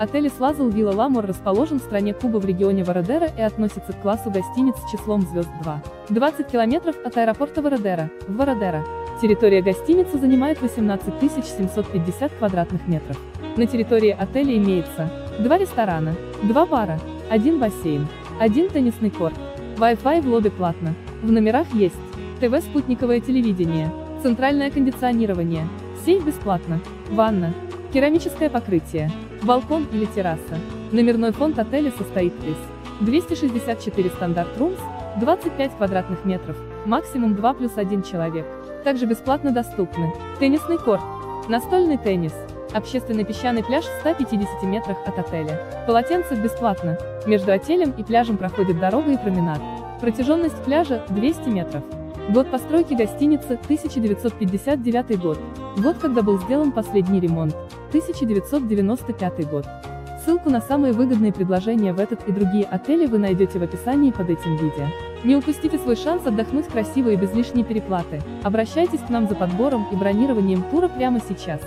Отель Islazul Villa La Mar расположен в стране Куба в регионе Варадеро и относится к классу гостиниц с числом звезд 2. 20 километров от аэропорта Варадеро, в Варадеро. Территория гостиницы занимает 18 750 квадратных метров. На территории отеля имеется два ресторана, два бара, один бассейн, один теннисный корт. Wi-Fi в лобби платно. В номерах есть ТВ спутниковое телевидение, центральное кондиционирование, сейф бесплатно, ванна, керамическое покрытие, балкон или терраса. Номерной фонд отеля состоит из 264 стандарт румс, 25 квадратных метров, максимум 2 плюс 1 человек. Также бесплатно доступны теннисный корт, настольный теннис, Общественный песчаный пляж в 150 метрах от отеля. Полотенце бесплатно. Между отелем и пляжем проходит дорога и променад. Протяженность пляжа – 200 метров. Год постройки гостиницы – 1959 год. Год, когда был сделан последний ремонт – 1995 год. Ссылку на самые выгодные предложения в этот и другие отели вы найдете в описании под этим видео. Не упустите свой шанс отдохнуть красиво и без лишней переплаты. Обращайтесь к нам за подбором и бронированием тура прямо сейчас.